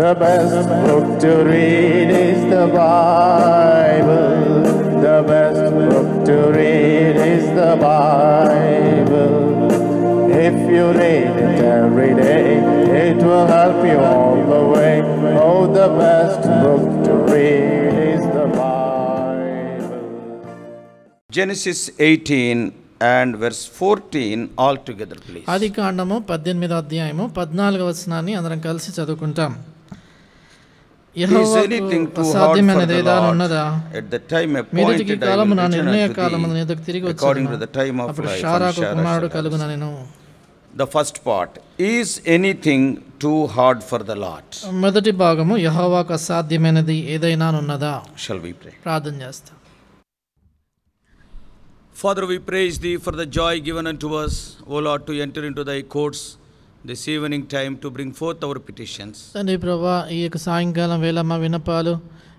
The best book to read is the Bible. The best book to read is the Bible. If you read it every day, it will help you all the way. Oh, the best book to read is the Bible. Genesis 18 and verse 14 all together, please. ఆది కాండము పద్దెనిమిదో అధ్యాయము పద్నాలుగవ వచనాన్ని అందరం కలిసి చదువుకుంటాం యెహోవాకు anything too hard for అసాధ్యమైనది the ఏదైనా Lord? ఉన్నదా At the time మీదటికి appointed, I కాలము will నా return నిర్ణయ unto కాలము thee, ఎదుగు తిరిగి according to వచ్చును the time of అప్పుడు life. and షారాకు Sarah కుమారుడు shall కలుగున have. నేను The first part is anything too hard for the Lord? మొదటి భాగము యెహోవాకు అసాధ్యమైనది ఏదైనా ఉన్నదా Shall we pray? ప్రార్థన చేస్తాం Father, we praise thee for the joy given unto us, O Lord, to enter into thy courts this evening time to bring forth our petitions. తండ్రి ప్రభా ఈ యొక్క సాయంకాలం వేళ మా విన్నపాలు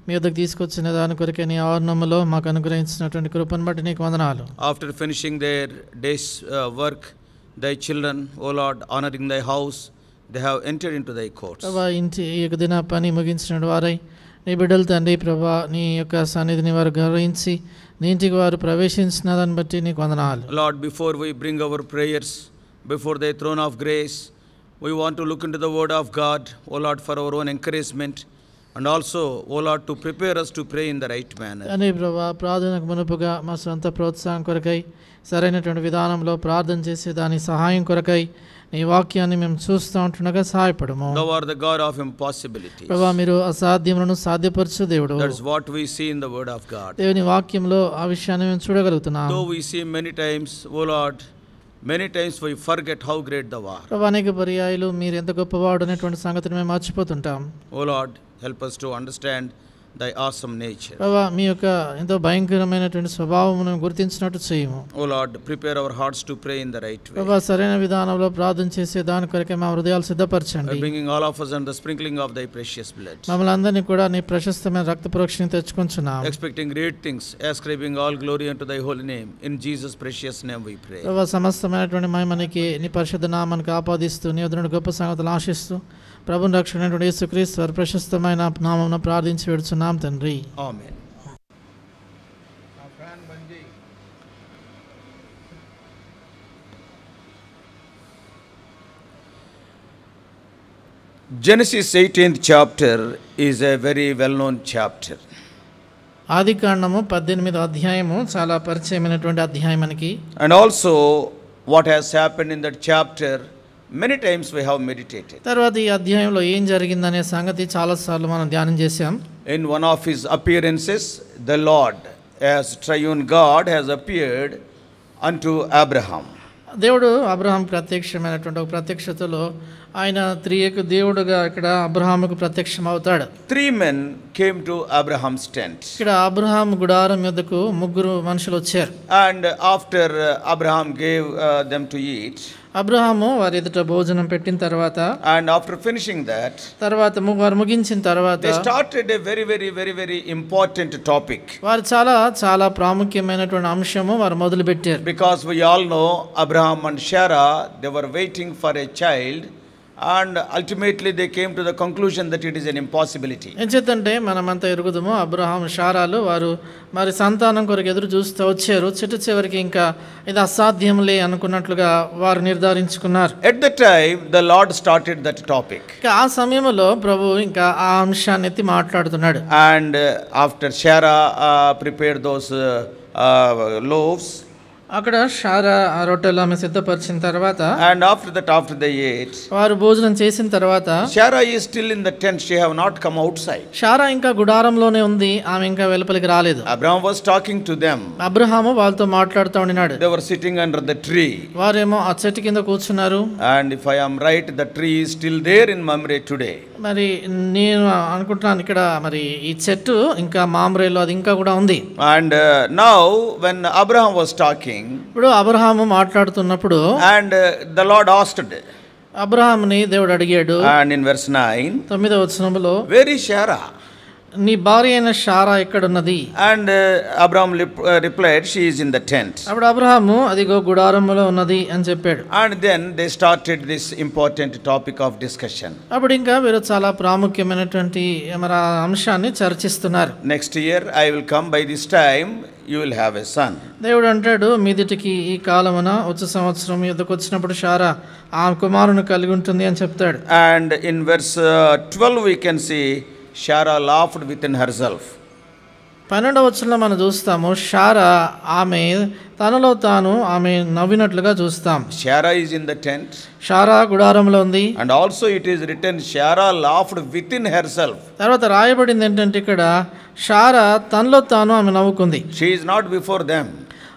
మీ వద్దకు తీసుకొచ్చిన దాని కొరకే నీ ఆవరణములో మాకు అనుగ్రహించినటువంటి కృపను బట్టి నీకు వందనాలు After finishing their day's uh, work, thy children, O Lord, honoring thy house, they have entered into thy courts. ప్రభా ఇంటి ఈ యొక్క దిన పని ముగించిన వారై నీ బిడ్డలు తండ్రి ప్రభా నీ యొక్క సన్నిధిని వారు గౌరవించి నీ ఇంటికి వారు ప్రవేశించిన దాన్ని బట్టి నీకు వందనాలు Lord, before we bring our prayers before thy throne of grace, we want to look into the word of God, O Lord, for our own encouragement, and also, O Lord, to prepare us to pray in the right manner. తండ్రి ప్రభా ప్రార్థనకు మునుపుగా మా సొంత ప్రోత్సాహం కొరకై సరైనటువంటి విధానంలో ప్రార్థన చేసే దాని సహాయం కొరకై నీ వాక్యాన్ని మేము చూస్తూ ఉంటుండగా సహాయపడము Thou art the God of impossibilities. ప్రభా మీరు అసాధ్యములను సాధ్యపరచు దేవుడు That's what we see in the word of God. దేవుని వాక్యంలో ఆ విషయాన్ని మేము చూడగలుగుతున్నాం Though we see many times, O Lord, many times we forget how great thou art. ప్రభా అనేక పర్యాయాలు మీరు ఎంత గొప్పవాడు అనేటువంటి సంగతిని మేము మర్చిపోతుంటాం O Lord, help us to understand thy awesome nature. ప్రభా మీ యొక్క ఎంతో భయంకరమైనటువంటి స్వభావమును గుర్తించినట్టు చేయము O Lord, prepare our hearts to pray in the right way. ప్రభా సరైన విధానంలో ప్రార్థన చేసే దాని కొరకే మా హృదయాలు సిద్ధపరచండి bringing all of us under the sprinkling of thy precious blood. మమ్మల్ని అందరినీ కూడా నీ ప్రశస్తమైన రక్త ప్రోక్షణ తెచ్చుకుంటున్నాం Expecting great things, ascribing all glory unto thy holy name. In Jesus' precious name we pray. ప్రభా సమస్తమైనటువంటి మహిమనికి నీ పరిశుద్ధ నామానికి ఆపాదిస్తూ నీ వద్ద గొప్ప సంగతులు ఆశిస్తూ ప్రభుని రక్షణ సుక్రీశ్వర ప్రశస్తమైన నామం ప్రార్థించి పెడుతున్నాం తండ్రి. Genesis eighteenth chapter is a very well known chapter ఆది కాండము పద్దెనిమిది అధ్యాయము చాలా పరిచయమైనటువంటి అధ్యాయం మనకి and also what has happen in that chapter many times we have meditated. తర్వాత ఈ అధ్యాయంలో ఏం జరిగిందనే సంగతి చాలాసార్లు మనం ధ్యానం చేశాం In one of his appearances, the Lord, as triune God, has appeared unto Abraham. దేవుడు అబ్రహాం ప్రత్యక్షమైనటువంటి ఒక ప్రత్యక్షతలో ఆయన త్రీ యొక్క దేవుడుగా ఇక్కడ అబ్రహాముకు ప్రత్యక్షం అవుతాడు three men came to Abraham tent ఇక్కడ అబ్రహాం గుడారం మీదకు ముగ్గురు మనుషులు వచ్చారు. And after Abraham gave them to eat Abraham వారి ఎదుట భోజనం పెట్టిన తర్వాత అండ్ ఆఫ్టర్ ఫినిషింగ్ దట్ తర్వాత వారు ముగించిన తర్వాత started very very very very important topic వారు చాలా చాలా ప్రాముఖ్యమైనటువంటి అంశము వారు మొదలు పెట్టారు because we all know Abraham and Sarah they were waiting for a child and ultimately they came to the conclusion that it is an impossibility ఏం చేద్దంటే మనమంతా ఎరుగుదాము. అబ్రహాం షారాలు వారు మరి సంతానం కొరకు ఎదురు చూస్తూ వచ్చారు. చిట్టు చివరికి ఇంకా ఇది అసాధ్యం లే అనుకున్నట్లుగా వారు నిర్ధారించుకున్నారు. At the time the Lord started that topic ఆ సమయంలో ప్రభు ఇంకా ఆ అంశాన్ని ఎత్తి మాట్లాడుతున్నాడు. And after Sarah prepare those loaves అక్కడ షారా ఆ ఆమె సిద్ధపరిచిన తర్వాత and after that after the ate వారు భోజనం చేసిన తర్వాత Sarah is still in the tent she have not come outside Sarah ఇంకా గుడారంలోనే ఉంది. ఆమె ఇంకా వెలుపలికి రాలేదు. Abraham was talking to them Abraham వాళ్ళతో మాట్లాడుతూ ఉన్నాడు they were sitting under the tree వారేమో ఆ చెట్టు కింద కూర్చున్నారు. And if I am right the tree is still there in memory today మరి నేను అనుకుంటున్నాను ఇక్కడ మరి ఈ చెట్టు ఇంకా మామరేలో అది ఇంకా కూడా ఉంది. And now when Abraham was talking talking, ఇప్పుడు అబ్రహాము మాట్లాడుతున్నప్పుడు and uh, the Lord asked, అబ్రహాముని దేవుడు అడిగాడు and in verse 9, తొమ్మిదవ Where is Sarah? నీ భార్య అయిన Sarah uh, Abraham lip- uh, replied, She is in the tent. అప్పుడు అబ్రహాము అదిగో గుడారములో ఉన్నది అని చెప్పాడు And then they started this important topic of discussion. అప్పుడు ఇంకా వీరు చాలా ప్రాముఖ్యమైనటువంటి ఆ అంశాన్ని చర్చిస్తున్నారు Next year I will come by this time, you will have a son. దేవుడు అంటాడు మీదిటికి ఈ కాలమున వచ్చే సంవత్సరం ఎదుకు వచ్చినప్పుడు షారా ఆ కుమారుని కలిగి ఉంటుంది అని చెప్తాడు And in verse uh, 12, we Sarah laughed within herself పన్నెండవ వచ్చిన మనం చూస్తాము షారా ఆమె తనలో తాను ఆమె నవ్వినట్లుగా చూస్తాం. Sarah is in the tent Sarah గుడారంలో ఉంది. And also it is written Sarah laughed within herself తర్వాత రాయబడింది ఏంటంటే ఇక్కడ షారా తనలో తాను ఆమె నవ్వుకుంది. She is not before them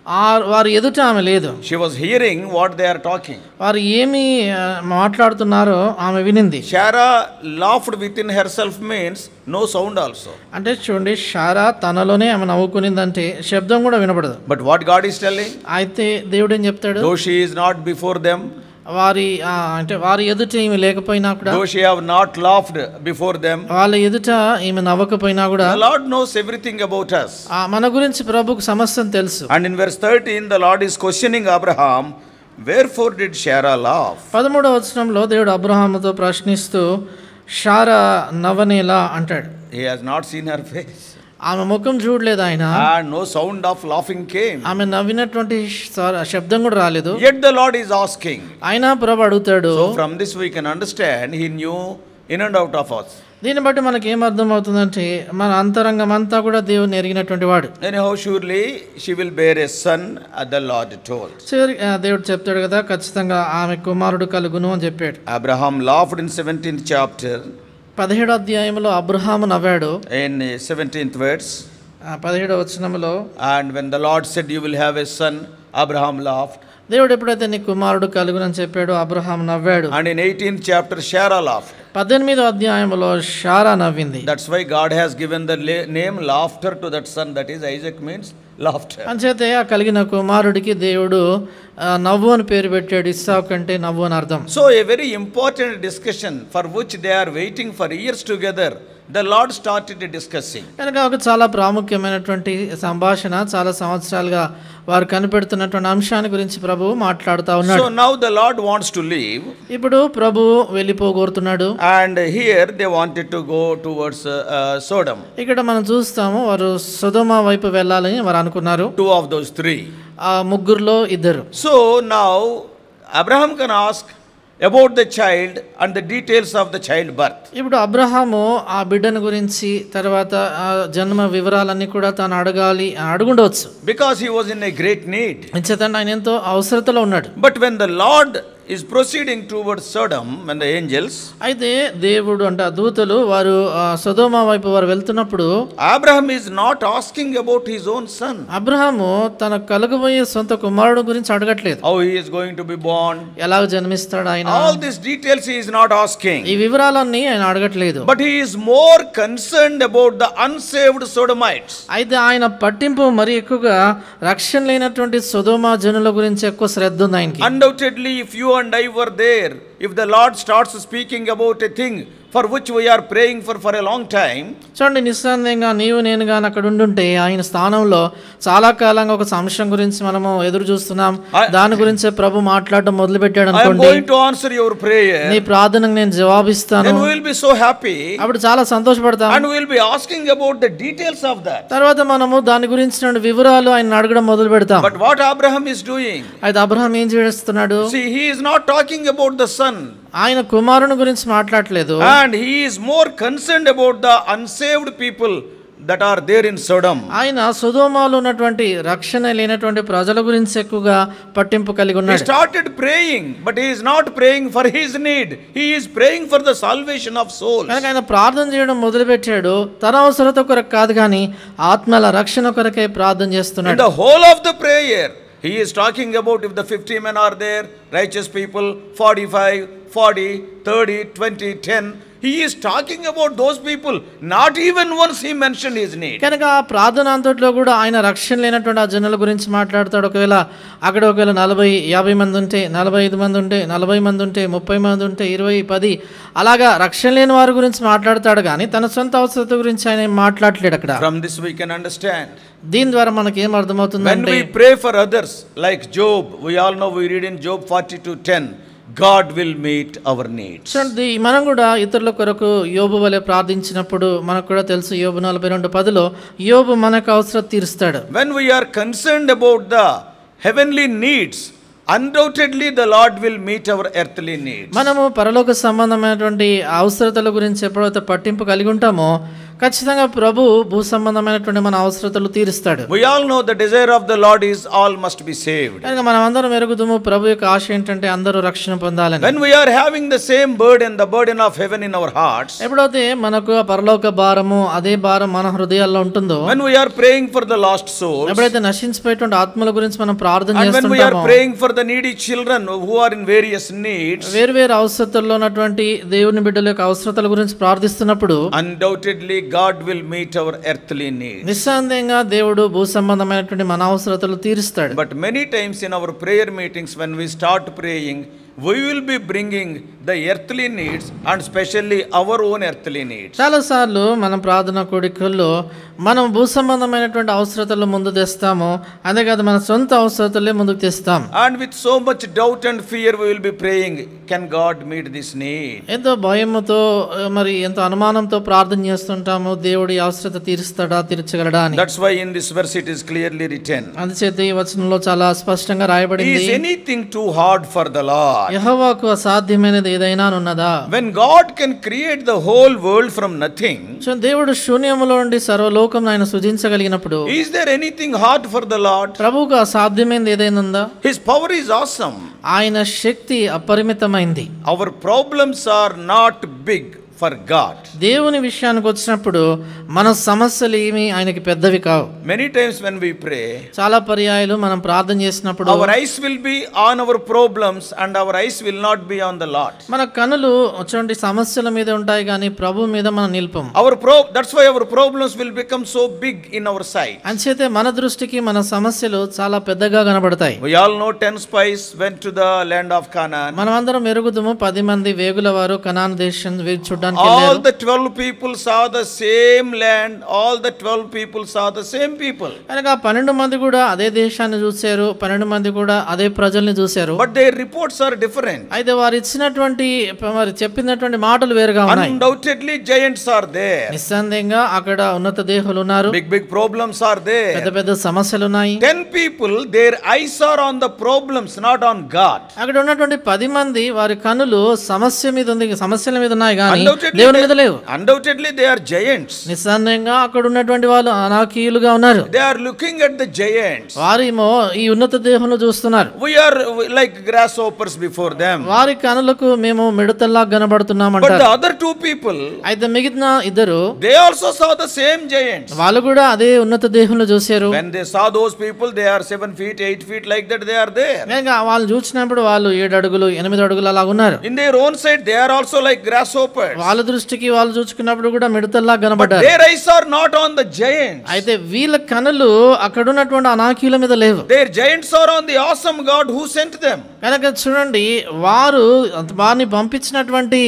ఆ వారి ఎదుట ఆమె లేదు She was hearing what they are talking. వారు ఏమి ఆ, మాట్లాడుతున్నారో ఆమె వినింది Sarah laughed within herself means no sound also. అంటే చూడండి షారా తనలోనే ఆమె నవ్వుకునిందంటే శబ్దం కూడా వినపడదు But what God is telling, అయితే దేవుడు ఏం చెప్తాడు though she is not before them, వారి అంటే వారి ఎదుట ఈమె లేకపోయినా కూడా though she have not laughed before them వాళ్ళ ఎదుట ఈమె నవ్వకపోయినా కూడా the Lord knows everything about us. మన గురించి ప్రభుకు సమస్తం తెలుసు. And in verse 13 the Lord is questioning Abraham wherefore did Sarah laugh 13వ వచనంలో దేవుడు అబ్రహాముతో ప్రశ్నిస్తూ షారా నవనేలా అంటాడు. He has not seen her face ఆమె ముఖం చూడలేదు ఆయన. No sound of laughing came ఆమె నవ్వినటువంటి శబ్దం కూడా రాలేదు. At the Lord is asking ఆయన ప్రభు అడుగుతాడు. From this we can understand he knew in and out of us దీన్ని బట్టి మనకి ఏం అర్థం అవుతుందంటే మన అంతరంగం అంతా కూడా దేవుని ఎరిగినటువంటి వాడు. How surely she will bear son at the Lord told sir దేవుడు చెప్తాడు కదా ఖచ్చితంగా ఆమె కుమారుడు కలుగును అని చెప్పాడు. Abraham laughed in seventeen chapter పదిహేడో అధ్యాయంలో అబ్రహాము నవ్వాడు ఇన్ సెవెంటీన్త్ వర్డ్స్ పదిహేడో వచనంలో and when the Lord said you will have a son Abraham laughed దేవుడు ఎప్పుడైతే నీ కుమారుడు కలుగునని చెప్పాడు అబ్రహాం నవ్వాడు. And in eighteenth chapter Sarah laugh పద్దెనిమిదో అధ్యాయంలో షారా నవ్వింది. That's why God has given the name laughter to that son that is Isaac means laughter అంచేతే కలిగిన కుమారుడికి దేవుడు నవ్వు అని పేరు పెట్టాడు ఇస్సాక్ అంటే నవ్వు అని అర్థం. So a very important discussion for which they are waiting for years together the Lord started discussing. కనుక ఒక చాలా ప్రాముఖ్యమైనటువంటి సంభాషణ చాలా సంవత్సరాలుగా వారు కనిపెడుతున్నటువంటి అంశాన్ని గురించి ప్రభువు మాట్లాడుతూ ఉన్నాడు So, now the Lord wants to leave, ఇప్పుడు ప్రభు వెళ్ళిపోగోరుతున్నాడు and here they wanted to go towards uh, uh, Sodom. ఇక్కడ మనం చూస్తాము వారు సుధమ వైపు వెళ్ళాలని వారు అనుకున్నారు Two of those three. ఆ ముగ్గురులో ఇద్దరు So, now Abraham can ask about the child and the details of the child birth ఇప్పుడు అబ్రహాము ఆ బిడ్డను గురించి తర్వాత జన్మ వివరాలన్నీ కూడా తాను అడగాలి అని అడుగుండవచ్చు. Because he was in a great need నిశ్చితంగా ఆయన ఎంతో అవసరతలో ఉన్నాడు. But when the Lord is proceeding towards Sodom, when the angels, అయితే దేవుడు అంటే ఆ దూతలు వారు ఆ, సొదోమ వైపు వారు వెళ్తున్నప్పుడు Abraham is not asking about his own son, Abraham తన కలగబోయే సొంత కుమారుడు గురించి అడగట్లేదు how he is going to be born. ఎలాగ జన్మిస్తాడు ఆయన All these details he is not asking. ఈ వివరాలన్నీ ఆయన అడగట్లేదు But he is more concerned about the unsaved Sodomites. అయితే ఆయన పట్టింపు మరి ఎక్కువగా రక్షణ లేనటువంటి సుధోమ జనుల గురించి ఎక్కువ శ్రద్ధ ఉంది ఆయనకి Undoubtedly, if you and I were there, if the Lord starts speaking about a thing for which we are praying for for a long time, చూడండి నిస్సందేహంగా నీవు నేను కానీ అక్కడ ఉండుంటే ఆయన స్థానంలో చాలా కాలంగా ఒక అంశం గురించి మనము ఎదురు చూస్తున్నాం దాని గురించే ప్రభు మాట్లాడటం మొదలు పెట్టాడు అనుకోండి going to answer your prayer, నీ ప్రార్థనకు నేను జవాబిస్తాను then we will be so happy అప్పుడు చాలా సంతోషపడతాం and we will be asking about the details of that. తర్వాత మనము దాని గురించిన వివరాలు ఆయన అడగడం మొదలు పెడతాం But what Abraham is doing, అయితే అబ్రహాం ఏం చేస్తున్నాడు see, he is not talking about the son, ఆయన కుమారుని గురించి మాట్లాడలేదు and he is more concerned about the unsaved people that are there in Sodom. ఆయన సుధోమాలో ఉన్నటువంటి రక్షణ లేనటువంటి ప్రజల గురించి ఎక్కువగా పట్టింపు కలిగి ఉన్నాడు started praying, but he is not praying for his need. He is praying for the salvation of souls. కనుక ఆయన ప్రార్థన చేయడం మొదలుపెట్టాడు తన అవసరత కొరకు కాదు కానీ ఆత్మల రక్షణ కొరకే ప్రార్థన చేస్తున్నాడు the whole of the prayer, he is talking about if the 50 men are there, righteous people, 45, 40, 30, 20, 10. He is talking about those people. Not even once he mentioned his need. కనుక ఆ ప్రార్థన అంతట్లో కూడా ఆయన రక్షణ లేనటువంటి ఆ జనుల గురించి మాట్లాడతాడు ఒకవేళ అక్కడ ఒకవేళ నలభై యాభై మంది ఉంటే నలభై ఐదు మంది ఉంటే నలభై మంది ఉంటే ముప్పై మంది ఉంటే ఇరవై పది అలాగా రక్షణ లేని వారి గురించి మాట్లాడతాడు కానీ తన సొంత అవసరత గురించి ఆయన మాట్లాడలేడు అక్కడ From this we can understand. దీని ద్వారా మనకి ఏం When అర్థమవుతుందంటే we pray for others, like Job, we all know we read in Job 42 10, God will meet our needs. చూడండి మనం కూడా ఇతరుల కొరకు యోబు వలె ప్రార్థించినప్పుడు మనకు కూడా తెలుసు యోబు నలభై రెండు పదిలో యోబు మనకు అవసరం తీరుస్తాడు When we are concerned about the heavenly needs, undoubtedly the Lord will meet our earthly needs. మనము పరలోక సంబంధమైనటువంటి అవసరతల గురించి ఎప్పుడైతే పట్టింపు కలిగి ఉంటామో ఖచ్చితంగా ప్రభు భూ సంబంధమైనటువంటి మన అవసరతలు తీరుస్తాడు. We all know the desire of the Lord is all must be saved కనుక మనం అందరం ఎరుగుదుము ప్రభు యొక్క ఆశ ఏంటంటే అందరూ రక్షణ పొందాలని. When we are having the same burden the burden of heaven in our hearts ఎప్పుడైతే మనకు పరలోక భారము అదే భారం మన హృదయాల్లో ఉంటుందో when we are praying for the lost souls ఎప్పుడైతే నశించిపోయేటువంటి ఆత్మల గురించి మనం ప్రార్థన చేస్తుంటామో for the needy children who are in various needs వేరు వేరు అవసరతల్లో ఉన్నటువంటి దేవుని బిడ్డల యొక్క అవసరతల గురించి ప్రార్థిస్తున్నప్పుడు undoubtedly God will meet our earthly need నిస్సందేహంగా దేవుడు భూ సంబంధమైనటువంటి మన అవసరతలు తీరుస్తాడు. But many times in our prayer meetings when we start praying why will be bringing the earthly needs and specially our own earthly needs చాలాసార్లు మనం ప్రార్థన కోరికల్లో మనం భూ సంబంధమైనటువంటి అవసరతలు ముందు తెస్తాము. అదే కాదు మన సొంత అవసరతలే ముందుకు తెస్తాం. And with so much doubt and fear we will be praying can God meet this need ఎంతో భయంతో మరి ఎంతో అనుమానంతో ప్రార్థన చేస్తుంటాము. దేవుడి అవసరత తీరుస్తాడా తీర్చగలడా అని. Why in this verse clearly written అందుచేత ఈ వచనంలో చాలా స్పష్టంగా రాయబడింది. Anything too hard for the Lord Lord? యెహోవాకు అసాధ్యమైనది ఏదైనా ఉన్నదా When God can create the whole world from nothing, so దేవుడు శూన్యములో నుండి సర్వలోకం ఆయన సృజించగలిగినప్పుడు is there anything hard for the Lord? ప్రభువుకు అసాధ్యమైనది ఏదైనా ఉందా His power is awesome. ఆయన శక్తి అపరిమితమైంది Our problems are not big for God. దేవుని విషయానికి వచ్చినప్పుడు మన సమస్యలు ఏమి ఆయనకి పెద్దవి కావు Many times when we pray, చాలా పర్యాయాలు మనం ప్రార్థన చేసినప్పుడు our eyes will be on our problems and our eyes will not be on the Lord. మన కనులు అటువంటి సమస్యల మీద ఉంటాయి కానీ ప్రభు మీద మనం నిల్పం Our pro that's why our problems will become so big in our sight. అంచేతే మన దృష్టికి మన సమస్యలు చాలా పెద్దగా కనబడతాయి We all know ten spies went to the land of Canaan. మనం అందరం ఎరుగుదుము పది మంది వేగుల వారు కనాన్ దేశం వే- యోర్దాన్ all the 12 people saw the same land all the 12 people saw the same people అనగా 12 మంది కూడా అదే దేశాన్ని చూశారు 12 మంది కూడా అదే ప్రజల్ని చూశారు. But their reports are different అయితే వారు ఇచ్చినటువంటి మరి చెప్పినటువంటి మాటలు వేరుగా ఉన్నాయి. అన్డౌటెడ్లీ జయంట్స్ ఆర్ దేర్ నిస్సందేహంగా అక్కడ ఉన్నత దేహులు ఉన్నారు. Big big problems are there పెద్ద పెద్ద సమస్యలు ఉన్నాయి. 10 people their eyes are on the problems not on God అక్కడ ఉన్నటువంటి 10 మంది వారి కనులు సమస్య మీద ఉంది సమస్యల మీద ఉన్నాయి కానీ లేవు. అన్డౌటెడ్లీ దే ఆర్ జయంట్స్ నిస్సందేహంగా అక్కడ ఉన్నటువంటి వాళ్ళు అనాకీయులుగా ఉన్నారు. They are looking at the giant వారేమో ఈ ఉన్నత దేహంలో చూస్తున్నారు. We are like grasshoppers before them వారి కనులకు మేము మిడతల్లా కనబడుతున్నాం అంట అదర్ టు పీపుల్ అయితే మిగిలిన ఇద్దరు దే ఆల్సో సా జయంట్స్ వాళ్ళు కూడా అదే ఉన్నత దేహంలో చూశారు. When people they are 7 feet 8 feet like that they వాళ్ళు చూసినప్పుడు వాళ్ళు ఏడు అడుగులు ఎనిమిది అడుగులు అలా ఉన్నారు. In their side they are like grasshopper వాళ్ళ దృష్టికి వాళ్ళు చూసుకున్నప్పుడు కూడా మిడతల్లా కనబడ్డారు. There eyes not on the giants అయితే వీళ్ళ కనులు అక్కడ ఉన్నటువంటి అనాకీల మీద లేవు. Their giants on the awesome God who sent them కనుక చూడండి వారు వారిని పంపించినటువంటి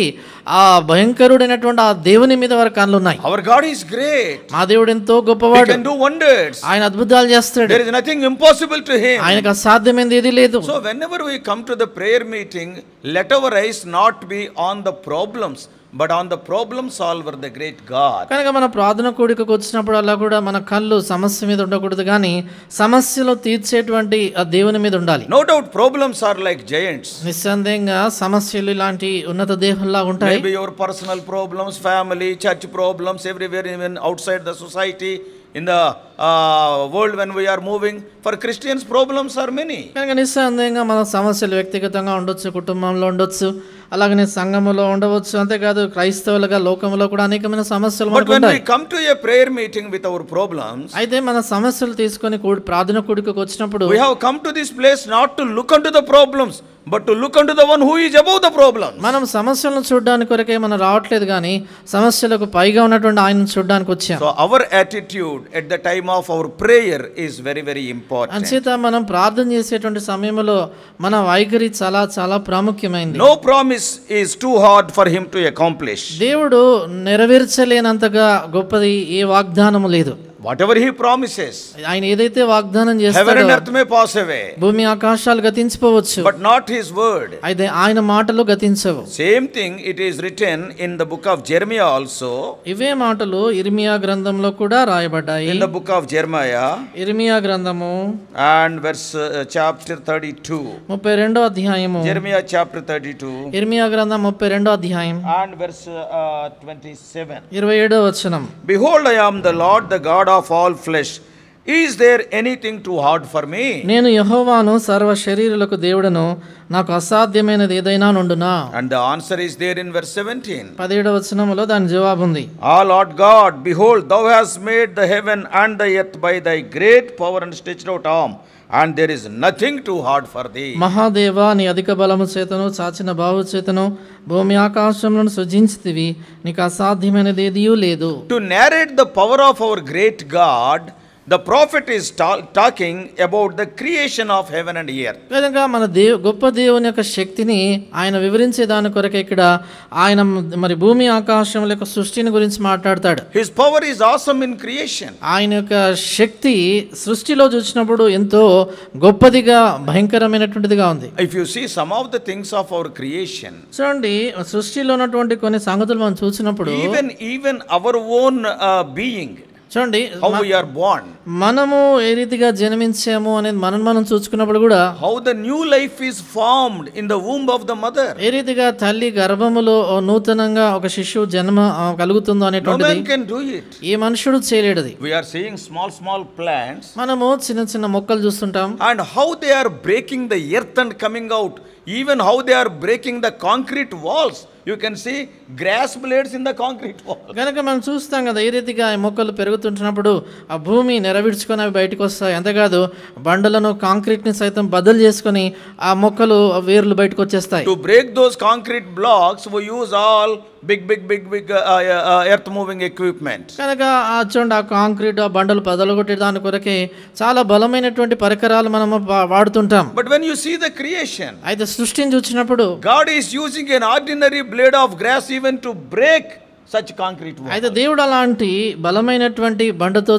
ఆ భయంకరుడైనటువంటి ఆ దేవుని మీద వారి కనులు ఉన్నాయి. అవర్ గాడ్ ఈస్ గ్రేట్ మా దేవుడు ఎంతో గొప్పవాడు. వండర్స్ ఆయన అద్భుతాలు చేస్తాడు. దేర్ ఇస్ టు హిమ్ ఆయనకు అసాధ్యమైనది ఏది లేదు. So whenever we come to the prayer meeting let our eyes not be on the problems but on the problem solver the great God కనుక మన ప్రార్థన కోడికకు వచ్చినప్పుడు అలా కూడా మన కళ్ళు సమస్య మీద ఉండకూడదు కానీ సమస్యలు తీర్చేటువంటి ఆ దేవుని మీద ఉండాలి. No doubt problems are like giants నిస్సందేహంగా సమస్యలు ఇలాంటి ఉన్నత దేహంలా ఉంటాయి. Maybe your personal problems family church problems everywhere even outside the society in the world when we are moving for Christians problems are many కనుక నిస్సందేహంగా మన సమస్యలు వ్యక్తిగతంగా ఉండొచ్చు కుటుంబంలో ఉండొచ్చు అలాగనే సంఘములో ఉండవచ్చు. అంతే కాదు క్రైస్తవులుగా లోకంలో కూడా అనేకమైన సమస్యలు prayer meeting with our problem అయితే మన సమస్యలు తీసుకొని ప్రార్థన కూడికి వచ్చినప్పుడు we come to this place not to look on to problems but to look and the one who is above the problem మనం సమస్యలను చూడడానికి కొరకే మనం రావట్లేదు కానీ సమస్యలకు పైగా ఉన్నటువంటి ఆయన చూడడానికి వచ్చాం. So our attitude at the time of our prayer is very very important అంచేత మనం ప్రార్థన చేసేటువంటి సమయంలో మన వైఖరి చాలా చాలా ప్రాముఖ్యమైనది no promise is too hard for him to accomplish దేవుడు నెరవేర్చలేనంతగా గొప్పది ఏ వాగ్దానము లేదు. Whatever he promises, ఆయన ఏదైతే వాగ్దానం heaven చేస్తాడో pass away, భూమి ఆకాశాలు గతించిపోవచ్చు but not his word. అయితే ఆయన మాటలు గతించవు Same thing it is written in the book of Jeremiah also. ఇవే మాటలు ఇర్మియా గ్రంథంలో కూడా రాయబడ్డాయి In the book of Jeremiah ఇర్మియా గ్రంథము and verse uh, chapter 32. ముప్పై రెండో అధ్యాయము Jeremiah chapter 32 ఇర్మియా గ్రంథం ముప్పై రెండో అధ్యాయం and verse uh, 27. ఇరవై ఏడో వచనం Behold, I am the Lord, the God of all flesh is there anything too hard for me నేను యహోవాను సర్వ శరీరులకు దేవుడను నాకు అసాధ్యమైనది ఏదైనా నుండునా? And the answer is there in verse seventeen పదిహేడు వచనములో దాని జవాబు ఉంది. ఆ Lord God behold thou has made the heaven and the earth by thy great power and stretched out arm and there is nothing too hard for thee Mahadeva నీ అధిక బలము చేతను చాచిన బావు చేతను భూమి ఆకాశములను సృజించితివి నీకు అసాధ్యమైనది ఏదీ లేదు. To narrate the power of our great God the prophet is talking about the creation of heaven and earth విధంగా మన దేవ గొప్ప దేవుని యొక్క శక్తిని ఆయన వివరించే దాని కొరకు ఇక్కడ ఆయన మరి భూమి ఆకాశం యొక్క సృష్టిని గురించి మాట్లాడతాడు. His power is awesome in creation ఆయన యొక్క శక్తి సృష్టిలో చూసినప్పుడు ఎంతో గొప్పదిగా భయంకరమైనటువంటిదిగా ఉంది. If you see some of the things of our creation చూడండి సృష్టిలో ఉన్నటువంటి కొన్ని సంగతులు మనం చూసినప్పుడు even even our own being చూడండి హౌ వి ఆర్ బోర్న్ మనము ఏ రీతిగా జన్మించాము అనేది మనం మనం చూసుకున్నప్పుడు కూడా how the new life is formed in the womb of the mother ఏ రీతిగా తల్లి గర్భములో నూతనంగా ఒక శిశు జన్మ కలుగుతుందో అనేటువంటిది no man can do it ఈ మనుషుడు చేయలేడు అది we are seeing small small plants మనము చిన్న చిన్న మొక్కలు చూస్తుంటాం. And how they are breaking the earth and coming out even how they are breaking the concrete walls. You can see grass blades in the concrete wall. కనుక మనం చూస్తాం కదా ఏ రీతిగా ఈ మొక్కలు పెరుగుతుంటున్నప్పుడు ఆ భూమి నెరవిడ్చుకొని అవి బయటకు వస్తాయి అంతేకాదు బండలను కాంక్రీట్ని సైతం బదులు చేసుకొని ఆ మొక్కలు ఆ వేర్లు బయటకు వచ్చేస్తాయి To break those concrete blocks, we use all big big big big earth moving equipment కనుక చూడండి ఆ కాంక్రీట్ ఆ బండలు పదలు కొట్టే దాని కొరకి చాలా బలమైనటువంటి పరికరాలు మనం వాడుతుంటాం. But when you see the creation అయితే సృష్టిని చూసినప్పుడు God is using an ordinary blade of grass even to break such concrete అయితే దేవుడు అలాంటి బలమైనటువంటి బండతో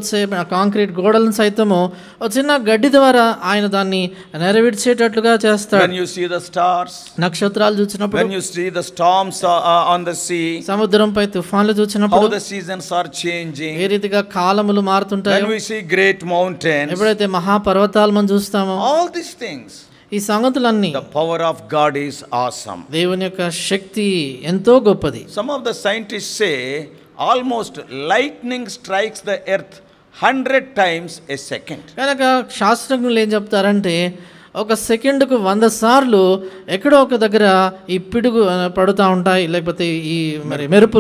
కాంక్రీట్ గోడలను సైతము ఒక చిన్న గడ్డి ద్వారా ఆయన దాన్ని నెరవేర్చేటట్లుగా చేస్తాడు. ద స్టార్స్ నక్షత్రాలు చూసినప్పుడు ద స్టామ్స్ ఆన్ ద సముద్రంపై తుఫాన్లు చూసినప్పుడు ద సీజన్స్ ఆర్ చేంజ్ ఏ రీతిగా కాలములు మారుతుంటాయి గ్రేట్ మౌంటైన్ ఎప్పుడైతే మహాపర్వతాలు మనం చూస్తామో ఆల్ దీస్ థింగ్స్ ఈ సంగతులన్నీ the power of God is awesome దేవుని యొక్క శక్తి ఎంతో గొప్పది. Some of the scientist say almost lightning strikes the earth hundred times a second కనుక శాస్త్రజ్ఞులు ఏం చెప్తారంటే ఒక సెకండ్కు వంద సార్లు ఎక్కడో ఒక దగ్గర ఈ పిడుగు పడుతూ ఉంటాయి లేకపోతే ఈ మరి మెరుపు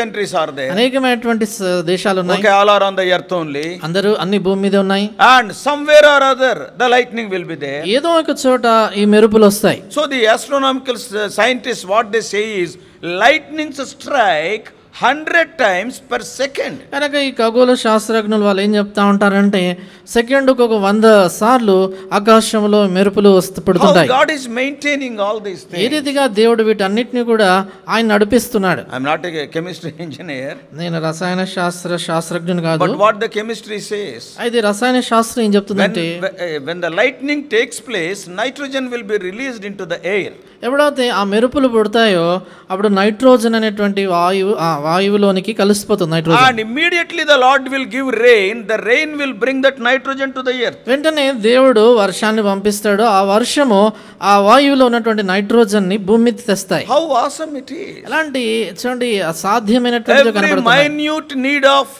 కంట్రీస్ ఆర్ అనేకమైనటువంటి దేశాలు ఉన్నాయి. అందరూ అన్ని భూమి మీద ఉన్నాయి. And somewhere or other the lightning will be there ఏదో ఒక చోట ఈ మెరుపులు వస్తాయి. So the astronomical scientist what this is is lightning strike hundred times per second. కనుక ఈ ఖగోళ శాస్త్రజ్ఞులు వాళ్ళు ఏం చెప్తా ఉంటారంటే సెకండ్ ఒక వంద సార్లు ఆకాశంలో మెరుపులు పడుతున్నాయి God is maintaining all these ఏ రీతిగా దేవుడు వీటన్నిటిని కూడా ఆయన నడిపిస్తున్నాడు. ఐఎమ్ నాట్ కెమిస్ట్రీ ఇంజనీర్ నేను రసాయన శాస్త్ర శాస్త్రజ్ఞుని కాదు. But what the chemistry says అది రసాయన శాస్త్రం ఏం చెప్తుందంటే when the lightning takes place nitrogen will be release into the air ఎప్పుడైతే ఆ మెరుపులు పుడతాయో అప్పుడు నైట్రోజన్ అనేటువంటి వాయువు ఆ వాయువులోనికి కలిసిపోతుంది nitrogen. And immediately the Lord will give rain the rain will bring that nitrogen to the air వెంటనే దేవుడు వర్షాన్ని పంపిస్తాడు. ఆ వర్షము ఆ వాయువులో ఉన్నటువంటి నైట్రోజన్ని భూమి తెస్తాయి. హౌ ఆసమ్ ఇట్ ఇస్ అలాంటి చూడండి అసాధ్యమైనటువంటి కనబడుతుంది minute need of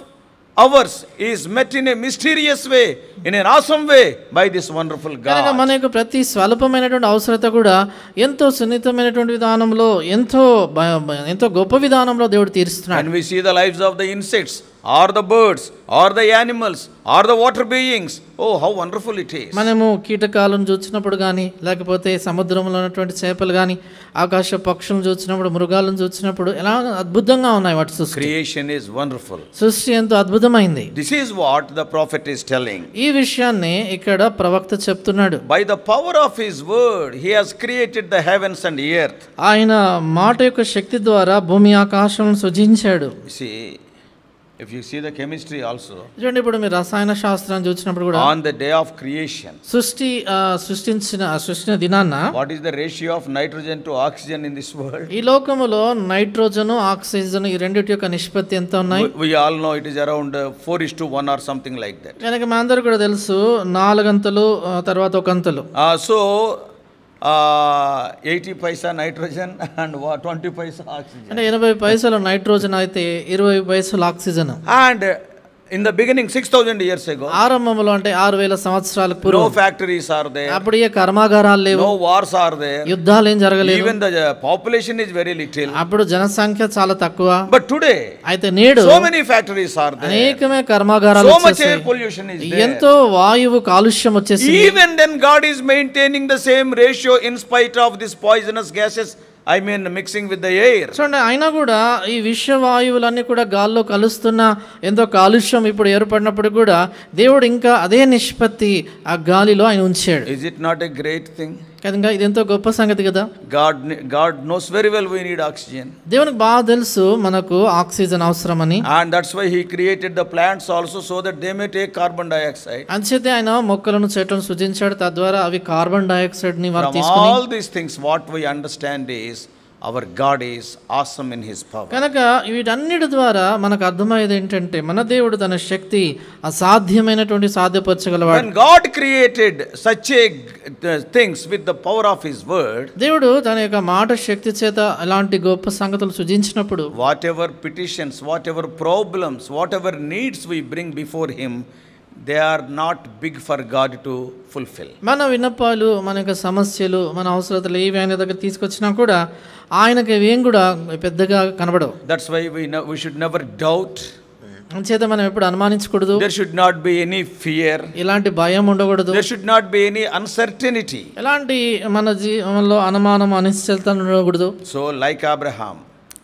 ours is met in a mysterious way mysterious way in an awesome way by this wonderful కనుక God. మన యొక్క ప్రతి స్వల్పమైనటువంటి అవసరత కూడా ఎంతో సున్నితమైనటువంటి విధానంలో ఎంతో భ- భ- ఎంతో గొప్ప విధానంలో దేవుడు తీరుస్తున్నాడు And we see the lives of the insects, or the birds, or the animals, or the water beings. Oh, how wonderful it is. మనము కీటకాలను చూసినప్పుడు కానీ లేకపోతే సముద్రంలో ఉన్నటువంటి చేపలు కానీ ఆకాశ పక్షులను చూసినప్పుడు మృగాలను చూసినప్పుడు ఎలా అద్భుతంగా ఉన్నాయి వాటి సృష్టి Creation is wonderful. సృష్టి ఎంతో అద్భుతమైంది This is what the prophet is telling. ఈ విషయాన్ని ఇక్కడ ప్రవక్త చెప్తున్నాడు. By the power of his word he has created the heavens and earth ఆయన మాట యొక్క శక్తి ద్వారా భూమి ఆకాశాలను సృజించాడు. See if you see the chemistry also, చూడండి ఇప్పుడు మీరు రసాయన శాస్త్రాన్ని చూసినప్పుడు కూడా on the day of creation, సృష్టి సృష్టించిన సృష్టిన దినాన్న what is the ratio of nitrogen to oxygen in this world? ఈ లోకములో నైట్రోజన్ ఆక్సిజన్ ఈ రెండిటి యొక్క నిష్పత్తి ఎంత ఉన్నాయి all know it is around uh, 4 is to 1 or something like that. కనుక మా అందరూ కూడా తెలుసు నాలుగంతలు తర్వాత ఒక అంతలు Uh, so, uh, 80 paisa nitrogen and what, 20 paisa oxygen. అంటే ఎనభై పైసలు నైట్రోజన్ అయితే ఇరవై పైసలు oxygen And in the beginning six thousand years ఆరంభంలో అంటే ఆరు వేల సంవత్సరాల పూర్వం. ఫ్యాక్టరీస్ ఆర్ దే అప్పుడు ఏ కర్మాగారాలు లేవు. వార్స్ ఆర్ దే యుద్ధాలు ఏం జరగలేదు. Even population is very little అప్పుడు జనసంఖ్య చాలా తక్కువ. బట్ టుడే అయితే నేడు so many factories are there అనేకమే కర్మాగారాలు పొల్యూషన్ ఇస్ ఎంతో వాయువు కాలుష్యం వచ్చేసి even then God is maintaining the same ratio in spite of this poisonous gases I mean, mixing with the air. చూడండి అయినా కూడా ఈ విషవాయువులన్నీ కూడా గాల్లో కలుస్తున్న ఎంతో కాలుష్యం ఇప్పుడు ఏర్పడినప్పుడు కూడా దేవుడు ఇంకా అదే నిష్పత్తి ఆ గాలిలో ఆయన ఉంచాడు Is it not a great thing? కదా ఇదెంతో గొప్ప సంగతి కదా? God God knows very well we need oxygen దేవునికి బాగా తెలుసు మనకు ఆక్సిజన్ అవసరం అని and that's why he created the plants also so that they may take carbon dioxide అంచేతే ఆయన మొక్కలను చెట్లను సృజించాడు. తద్వారా అవి కార్బన్ డైఆక్సైడ్ని వారు తీసుకుని all these things what we understand is our God is awesome in his power కనుక వీటన్నిటి ద్వారా మనకు అర్థమయ్యేది ఏంటంటే మన దేవుడు తన శక్తి అసాధ్యమైనటువంటి సాధ్యపరచగలవాడు. God created such a things with the power of his word దేవుడు తన యొక్క మాట శక్తి చేత అలాంటి గొప్ప సంగతులు సృజించినప్పుడు whatever petitions whatever problems whatever needs we bring before him they are not big for God to fulfil మన విన్నపాలు మన యొక్క సమస్యలు మన అవసరతలు ఏవి ఆయన దగ్గర తీసుకొచ్చినా కూడా ఆయనకి ఏం కూడా పెద్దగా కనబడవు. That's why we we should never doubt అంచేత మనం ఎప్పుడు అనుమానించకూడదు. There should not be any fear ఇలాంటి భయం ఉండకూడదు. There should not be any uncertainty ఇలాంటి మన జీవనంలో అనుమానం అనిశ్చిత ఉండకూడదు. సో లైక్ అబ్రహాం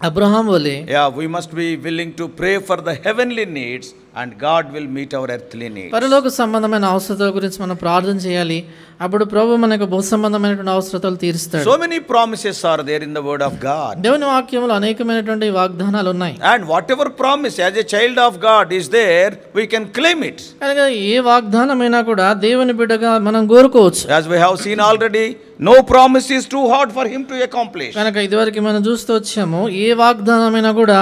అబ్రహాం వలే yeah we must be willing to pray for the heavenly needs and God will meet our earth needs పరలోక సంబంధమైన అవసరతల గురించి మనం ప్రార్థన చేయాలి. అప్పుడు ప్రభు మన యొక్క సంబంధమైనటువంటి అవసరతలు తీరుస్తాడు. So many promises are there in the word of God దేవుని వాక్యంలో అనేకమైనటువంటి వాగ్దానాలు ఉన్నాయి. And whatever promise as a child of God is there we can claim it కనుక ఏ వాగ్దానమైనా కూడా దేవుని బిడ్డగా మనం కోరుకోవచ్చు. As we have seen already no promise is too hard for him to accomplish కనుక ఇదివరకు మనం చూస్తూ వచ్చాము ఏ వాగ్దానమైనా కూడా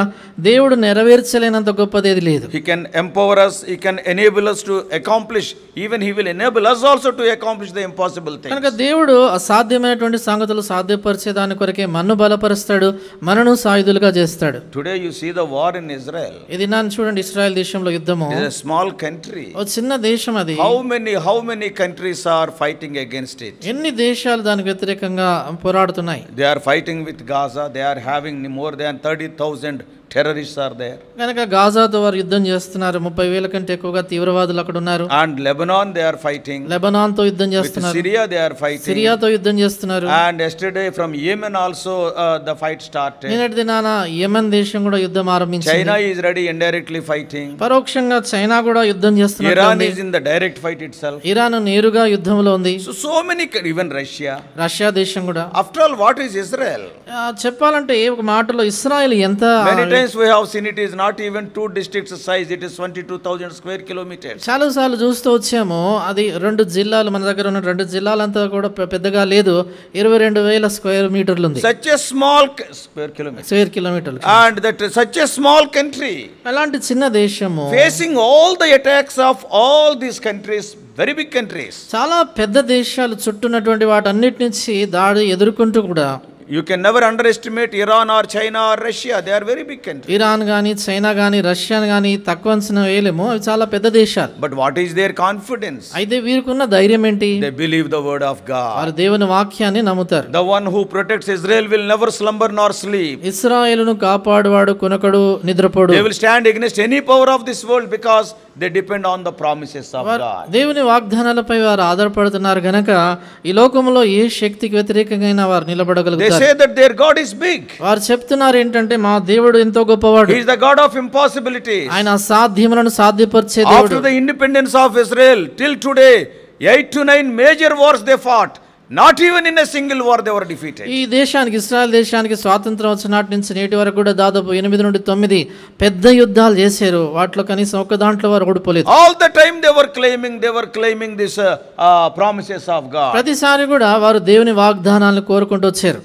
దేవుడు నెరవేర్చలేనంత గొప్పది ఏది లేదు. He can empower us, He can enable us to accomplish, even He will enable us also to accomplish the impossible things. కనుక దేవుడు అసాధ్యమైనటువంటి సంగతులు సాధ్యపరిచే దాని కొరకే మన్ను బలపరుస్తాడు మనను సాయుధులుగా చేస్తాడు Today you see the war in Israel. ఇది నన్ను చూడండి ఇస్రాయల్ దేశంలో యుద్ధము is a small country. ఓ చిన్న దేశం అది How many, how many countries are fighting against it? ఎన్ని దేశాలు దానికి వ్యతిరేకంగా పోరాడుతున్నాయి They are fighting with Gaza. They are having more than 30,000 terrorists are there. కనుక గాజాతో వారు యుద్ధం చేస్తున్నారు ముప్పై వేల కంటే ఎక్కువగా తీవ్రవాదులు అక్కడ ఉన్నారు And Lebanon they are fighting. లెబనాన్తో యుద్ధం With చేస్తున్నారు Syria they are fighting. సిరియాతో యుద్ధం చేస్తున్నారు And yesterday from Yemen also uh, the fight started. నిన్నటి దినాన యమన్ దేశం కూడా యుద్ధం ఆరంభించింది China is ready indirectly fighting. పరోక్షంగా చైనా కూడా యుద్ధం చేస్తున్నారు Iran is in the direct fight itself. Iran నేరుగా యుద్ధంలో ఉంది So, so many, co- even Russia. Russia దేశం కూడా After all, what is Israel? ఆ, చెప్పాలంటే ఒక మాటలో ఇస్రాయల్ ఎంత reliance we have seen it is not even two districts size it is twenty two thousand square kilometer చాలా సార్లు చూస్తూ వచ్చాము. అది రెండు జిల్లాలు మన దగ్గర ఉన్న రెండు జిల్లాలంతా కూడా పెద్దగా లేదు. ఇరవై రెండు వేల స్క్వేర్ మీటర్లు ఉంది. Such small square kilometer square kilometer and that such a small country అలాంటి చిన్న దేశము. Facing all the attacks of all these countries very big countries చాలా పెద్ద దేశాలు చుట్టూ ఉన్నటువంటి వాటన్నిటి నుంచి దాడి ఎదుర్కొంటూ కూడా you can never underestimate Iran or China or Russia they are very big country Iran కానీ చైనా కానీ రష్యా కానీ తక్కువ అంచనా వేయలేము అవి చాలా పెద్ద దేశాలు. But what is their confidence అయితే వీరికున్న ధైర్యం ఏంటి? They believe the word of God are దేవుని వాక్యాన్ని నమ్ముతారు. The one who protects Israel will never slumber nor sleep ఇస్రాయెల్ను కాపాడువాడు కొనకడు నిద్రపోడు. They will stand against any power of this world because they depend on the promises of God దేవుని వాగ్దానాలపై వారు ఆధారపడుతున్నారు గనక ఈ లోకంలో ఏ శక్తికి వ్యతిరేకంగా వారు నిలబడగలుగుతారు. Say that their God is big. వారు చెప్తున్నారు ఏంటంటే మా దేవుడు ఎంతో గొప్పవాడు He is the God of impossibilities. ఆయన అసాధ్యములను సాధ్యపరిచే దేవుడు After the independence of Israel, till today, eight to nine major wars they fought. Not even in a single war they were defeated. ఈ దేశానికి ఇస్రాయల్ దేశానికి స్వాతంత్రం వచ్చిన నాటి నుంచి నేటి వరకు కూడా దాదాపు ఎనిమిది నుండి తొమ్మిది పెద్ద యుద్ధాలు చేశారు వాటిలో కనీసం ఒక్క దాంట్లో వారు ఓడిపోలేదు All the time they were claiming, they were claiming this uh, uh, promises of God. ప్రతిసారి కూడా వారు దేవుని వాగ్దానాలను కోరుకుంటూ వచ్చారు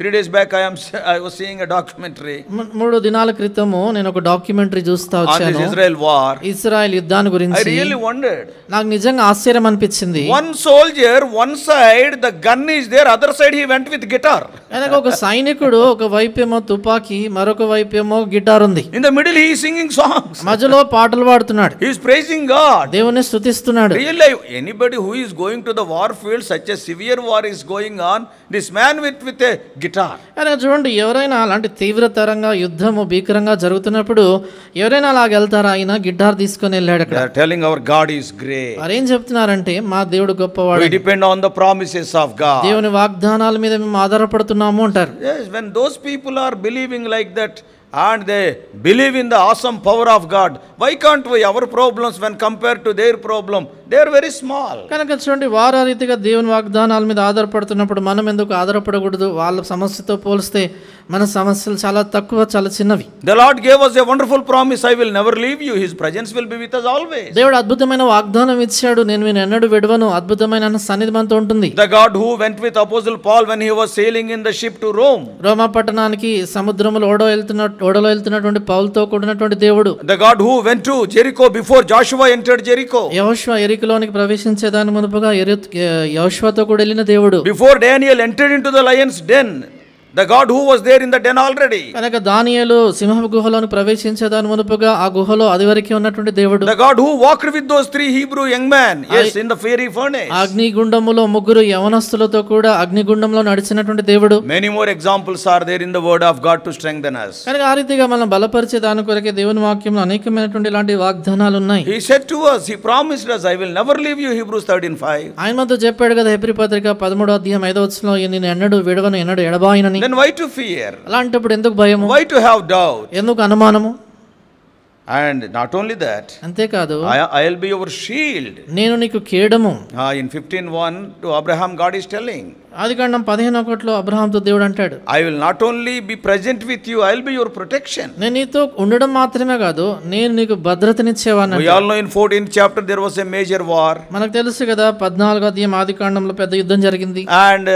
three days back I'm I was seeing documentary మూడు దినాల క్రితము నేను ఒక డాక్యుమెంటరీ చూస్తా వచ్చాను. ఇజ్రాయెల్ వార్ ఇజ్రాయెల్ యుద్ధాన్ని గురించి ఐ రియల్లీ వండర్డ్ నాకు నిజంగా ఆశ్చర్యం అనిపించింది. One soldier one side the gun is there other side he went with guitar నాకు ఒక సైనికుడు ఒక వైపేమో ఏమో తుపాకీ మరొక వైపేమో గిటార్ ఉంది. In the middle he singing songs మధ్యలో పాటలు పాడుతున్నాడు. హి ఇస్ ప్రైజింగ్ గాడ్ దేవుని స్తుతిస్తున్నాడు. Real anybody who is going to the war field such a severe war is going on this man with with a guitar. కానీ చూడండి ఎవరైనా అలాంటి తీవ్రతరంగా యుద్ధము భీకరంగా జరుగుతున్నప్పుడు ఎవరైనా అలాగ వెళ్తారా ఆయన గిటార్ తీసుకొని వెళ్ళాడు అక్కడ are telling our God is great. వారు ఏం చెప్తున్నారంటే మా దేవుడు గొప్పవాడు We depend on the promises of God. దేవుని వాగ్దానాల మీద మేము ఆధారపడుతున్నాము అంటారు Yes, when those people are believing like that and they believe in the awesome power of God, why can't we? Our problems, when compared to their problem, they are very small. కనుక చూడండి వారు ఆ రీతిగా దేవుని వాగ్దానాల మీద ఆధారపడుతున్నప్పుడు మనం ఎందుకు ఆధారపడకూడదు వాళ్ళ సమస్యతో పోలిస్తే మన సమస్యలు చాలా తక్కువ చాలా చిన్నవి The Lord gave us a wonderful promise I will never leave you. His presence will be with us always. దేవుడు అద్భుతమైన వాగ్దానం ఇచ్చాడు నేను నేను ఎన్నడూ విడవను అద్భుతమైన సన్నిధి మనతో ఉంటుంది The God who went with Apostle Paul when he was sailing in the ship to Rome. రోమా పట్టణానికి సముద్రములో ఓడో వెళ్తున్న ఓడలో వెళ్తున్నటువంటి పౌలతో కూడినటువంటి దేవుడు. The God who went to Jericho before Joshua entered Jericho యోషువా ఎరికలోనికి ప్రవేశించే దాని మునుపుగా యోషువాతో కూడా వెళ్ళిన దేవుడు. Before Daniel entered into the lion's den The God who was there in the den already. కనుక దానియేలు సింహ గుహలోని ప్రవేశించేదాని మునుపుగా ఆ గుహలో అది వరకే ఉన్నటువంటి దేవుడు The God who walked with those three Hebrew young men. Yes, in the fiery furnace. అగ్నిగుండములో ముగ్గురు యవనస్తులతో కూడా అగ్నిగుండంలో నడిచినటువంటి దేవుడు Many more examples are there in the word of God to strengthen us. కనుక ఆ రీతిగా మనం బలపరిచే దాని కొరకే దేవుని వాక్యంలో అనేకమైనటువంటి ఇలాంటి వాగ్దానాలు ఉన్నాయి He said to us, He promised us, I will never leave you, Hebrews 13 5. ఆయన మాతో చెప్పాడు కదా హెబ్రి పత్రిక పదమూడో అధ్యాయం ఐదో వచ్చంలో నేను ఎన్నడు విడవను ఎన్నడు ఎడబాయినని Then why to fear? అలాంటప్పుడు ఎందుకు భయము Why to have doubt? ఎందుకు అనుమానము And not only that, అంతేకాదు I, I'll be your shield. నేను నీకు కేడము Ah, in 15.1 to Abraham, God is telling, ఆదికాండం పదిహేను ఒకటిలో అబ్రహాంతో దేవుడు అంటాడు I will not only be present with you I will be your protection నేను నీతో ఉండడం మాత్రమే కాదు నేను నీకు భద్రతనిచ్చేవాన్ని we all know in 14 chapter there was a major war మనకు తెలుసు కదా 14 అధ్యాయం ఆదికాండంలో పెద్ద యుద్ధం జరిగింది. And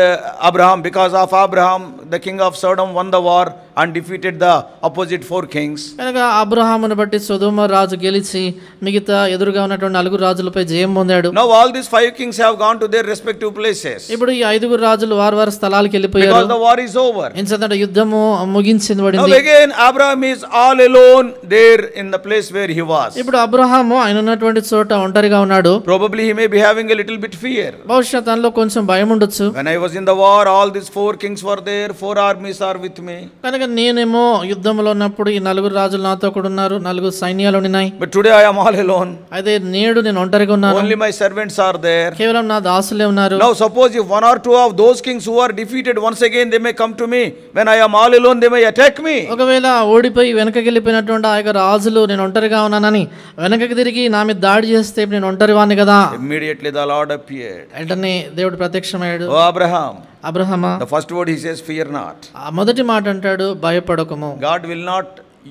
Abraham because of Abraham the king of Sodom won the war and defeated the opposite four kings కనుక అబ్రహామును బట్టి సుధుమ రాజు గెలిచి మిగతా ఎదురుగా ఉన్నటువంటి నలుగురు రాజులపై జయం పొందాడు. Now all this five kings have gone to their respective places ఇప్పుడు ఈ ఐదుగురు రాజులు వారి వారి స్థలాలకు వెళ్ళిపోయారు. యుద్ధము ముగించింది ఇప్పుడు అబ్రహాము ఆయన ఉన్నటువంటి చోట ఒంటరిగా ఉన్నాడు. లిటిల్ బిట్ ఫియర్ బహుశా తనలో కొంచెం భయం ఉండొచ్చు. War all this four kings four armies are with me నేనేమో యుద్ధంలో ఉన్నప్పుడు ఈ నలుగురు రాజులు నాతో కూడా ఉన్నారు నలుగురు సైన్యాలు ఉన్నాయి. టుడే ఐ ఆల్ అలోన్ అయితే నేడు నేను ఒంటరిగా ఉన్నాను. సర్వెంట్స్ ఆర్ కేవలం నా దాసులే ఉన్నారు. Now suppose one or two of those kings who are defeated once again they may come to me. When I am all alone, they may attack me. ఒకవేళ ఓడిపోయి వెనకకి వెళ్ళిపోయినటువంటి ఆ యొక్క రాజులు నేను ఒంటరిగా ఉన్నానని వెనకకి తిరిగి నా మీద దాడి చేస్తే నేను ఒంటరి వాడిని కదా Immediately the Lord appeared. వెంటనే దేవుడు ప్రత్యక్షమయ్యాడు Oh Abraham. అబ్రహమా The first word he says, fear not. ఆ మొదటి మాట అంటాడు భయపడకము God will not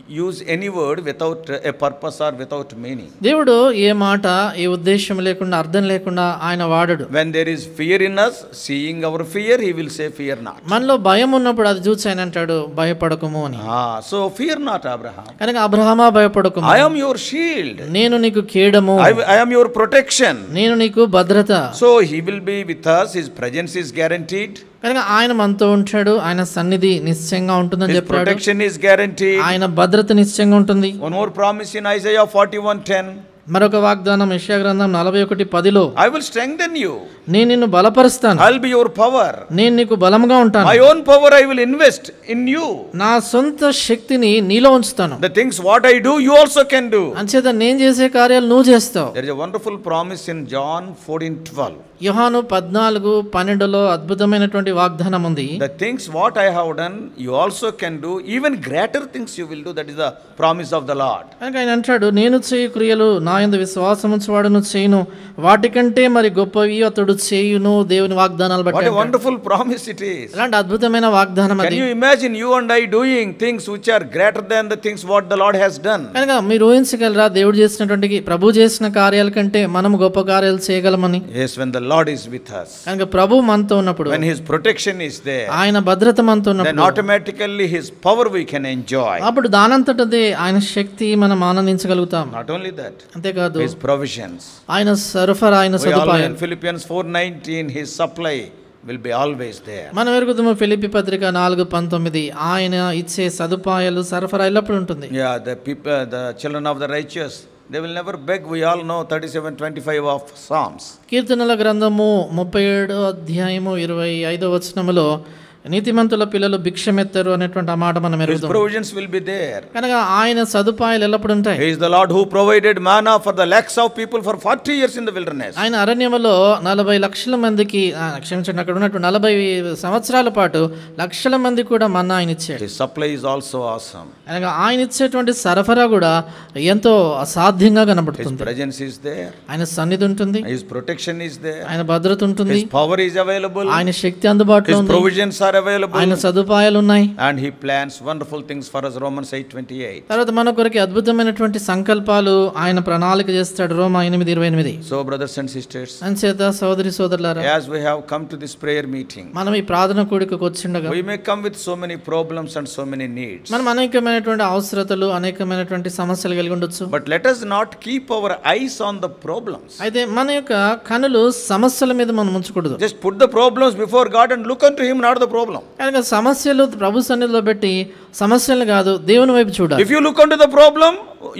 use any word without a purpose or without meaning. దేవుడు ఏ మాట ఏ ఉద్దేశం లేకుండా అర్థం లేకుండా ఆయన వాడడు When there is fear in us, seeing our fear, he will say, fear not. మనలో భయం ఉన్నప్పుడు అది చూసి ఆయన అంటాడు భయపడకము అని Ah, so fear not, Abraham. కనుక అబ్రహమా భయపడకము I am your shield. నేను నీకు కేడము I am your protection. నేను నీకు భద్రత So he will be with us. His presence is guaranteed. కనుక ఆయన మనతో ఉంటాడు ఆయన సన్నిధి నిశ్చయంగా ఉంటుందని చెప్పాడు. ప్రొటెక్షన్ ఇస్ గ్యారెంటీ ఆయన భద్రత నిశ్చయంగా ఉంటుంది. One more promise in Isaiah 41:10 మరొక వాగ్దానం యెషయా గ్రంథం ఒకటి పదిలో ఐ విల్ స్ట్రెంగ్తన్ యూ నేను నిన్ను బలపరుస్తాను. ఐ బి యువర్ పవర్ నేను నీకు బలంగా ఉంటాను. I own power I will invest in you నా సొంత శక్తిని నీలో ఉంచుతాను. The things what I do you also can do అంచేత నేను చేసే కార్యాలు నువ్వు చేస్తావు. There is wonderful promise in John 14:12 యోహాను పద్నాలుగు పన్నెండులో అద్భుతమైనటువంటి వాగ్దానం ఉంది The things what I have done, you also can do. Even greater things you will do. That is the promise of the Lord. కనుక ఆయన అంటాడు నేను చేయు క్రియలు నా యందు విశ్వాసం ఉంచువాడును చేయను వాటికంటే మరి గొప్పవి అతడు చేయును దేవుని వాగ్దానాలు What బట్టి wonderful promise it is. ఇలాంటి అద్భుతమైన వాగ్దానం Can అది you imagine you and I doing things which are greater than the things what the Lord has done? కనుక మీరు ఊహించగలరా దేవుడు చేసినటువంటి ప్రభు చేసిన కార్యాల కంటే మనం గొప్ప కార్యాలు చేయగలమని Yes, when the Lord is with us కనుక ప్రభు మనతో ఉన్నప్పుడు when his protection is there ఆయన భద్రత మనతో ఉన్నప్పుడు then automatically his power we can enjoy అప్పుడు దానంతటదే ఆయన శక్తి మనం ఆనందించగలుగుతాం. నాట్ ఓన్లీ దట్ అంతే కాదు హిస్ ప్రొవిజన్స్ ఆయన సరఫర్ ఆయన సదుపాయం. Philippians 4:19 his supply will be always there మన వెరుగుదమ ఫిలిప్పి పత్రిక 4:19 ఆయన ఇచ్చే సదుపాయాలు సరఫరా ఎల్లప్పుడూ ఉంటుంది. Yeah the people the children of the righteous they will never beg we all know thirty seven twenty five of Psalms కీర్తనల గ్రంథము ముప్పై ఏడు అధ్యాయము ఇరవై ఐదో వచనములో నీతిమంతుల పిల్లలు భిక్షమెత్తరు అనేటువంటి ఆ మాట మనం ప్రొవిజన్స్ విల్ బి దేర్ కనుక ఆయన సదుపాయాలు ఎల్లప్పుడు ఉంటాయి. Is the Lord who provided manna for the lakhs of people for forty years in the wilderness ఆయన అరణ్యములో నలభై లక్షల మందికి క్షమించండి అక్కడ ఉన్నట్టు నలభై సంవత్సరాల పాటు లక్షల మంది కూడా మన్న ఆయన ఇచ్చాడు. సప్లై ఇస్ ఆల్సో ఆసమ్ కనుక ఆయన ఇచ్చేటువంటి సరఫరా కూడా ఎంతో అసాధ్యంగా కనబడుతుంది. ప్రజెన్స్ ఇస్ దేర్ ఆయన సన్నిధి ఉంటుంది. హిస్ ప్రొటెక్షన్ ఇస్ దేర్ ఆయన భద్రత ఉంటుంది. పవర్ ఇస్ అవైలబుల్ ఆయన శక్తి అందుబాటులో ఉంది. ప్రొవిజన్స్ ఆర్ అవైలబుల్ ఆయన సదుపాయాలు ఉన్నాయి and he plans wonderful things for us Romans eight twenty eight తర్వాత మన కొరకి అద్భుతమైనటువంటి సంకల్పాలు ఆయన ప్రణాళిక చేస్తాడు రోమ ఎనిమిది ఇరవై ఎనిమిది. So brothers and sisters and చేత సోదరి సోదరులారా as we have come to this prayer meeting మనం ఈ ప్రార్థన కూడికకు వచ్చిండగా we may come with so many problems and so many needs మనం అనేకమైనటువంటి అవసరతలు అనేకమైనటువంటి సమస్యలు కలిగి ఉండొచ్చు. But let us not keep our eyes on the problems అయితే మన యొక్క కనులు సమస్యల మీద మనం ఉంచకూడదు. Just put the problems before God and look on to him not the problem. కనుక సమస్యలు ప్రభు సన్నిధిలో పెట్టి సమస్యలు కాదు దేవుని వైపు చూడాలి. If you look onto the problem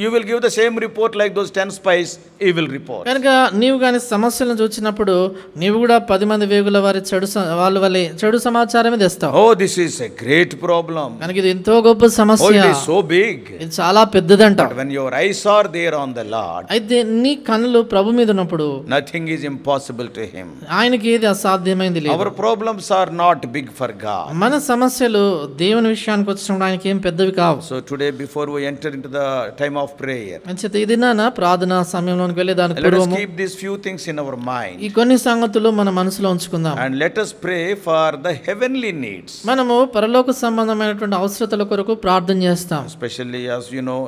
you will give the same report like those 10 spies he will report కనుక నీవు గాని సమస్యలను చూసినప్పుడు నీవు కూడా 10 మంది వేగుల వారి చెడు వాళ్ళ వలే చెడు సమాచారమే తెస్తావు. ఓ this is a great problem కనుక ఇది ఎంతో గొప్ప సమస్య. Oh it is so big ఇది చాలా పెద్దదంట. When your eyes are there on the Lord అయితే నీ కన్నులు ప్రభు మీద ఉన్నప్పుడు nothing is impossible to him ఆయనకి ఏది అసాధ్యమైంది లేదు. Our problems are not big for God మన సమస్యలు దేవుని విషయానికి వచ్చినప్పుడు ఉండడానికి ఏం పెద్దవి కావు. So today before we enter into the time of prayer మంచిది ఈ దినాన ప్రార్థన సమయంలోకి వెళ్ళి దాని పూర్వము keep this few things in our mind ఈ కొన్ని సంగతులు మన మనసులో ఉంచుకుందాం. And let us pray for the heavenly needs మనము పరలోక సంబంధమైనటువంటి అవసరతల కొరకు ప్రార్థన చేస్తాం. Specially as you know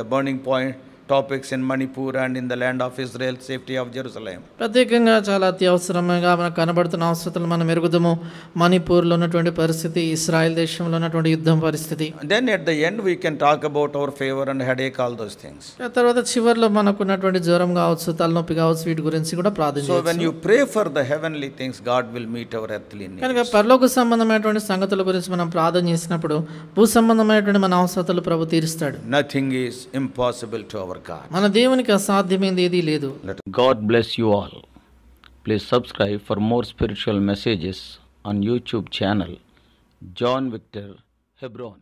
the burning point topics in Manipur and in the land of Israel safety of Jerusalem ప్రత్యేకంగా చాలా అత్యవసరంగా మనకు కనబడుతున్న అవసరం మనం ఎరుగుదము. మణిపూర్లో ఉన్నటువంటి పరిస్థితి ఇస్రాయల్ దేశంలో ఉన్నటువంటి యుద్ధం పరిస్థితి. Then at the end we can talk about our favour and headache all those things తర్వాత చివరిలో మనకు ఉన్నటువంటి జ్వరం కావచ్చు తలనొప్పి కావచ్చు వీటి గురించి కూడా ప్రార్థన so when you pray for the heavenly things God will meet our earthly needs కనుక పరలోక సంబంధమైనటువంటి సంగతుల గురించి మనం ప్రార్థన చేసినప్పుడు భూ సంబంధమైనటువంటి మన అవసరతలు ప్రభు తీరుస్తాడు. Nothing is impossible to our our God. మన దేవునికి అసాధ్యమైంది ఏదీ లేదు God bless you all. Please subscribe for more spiritual messages on YouTube channel John Victor Hebron.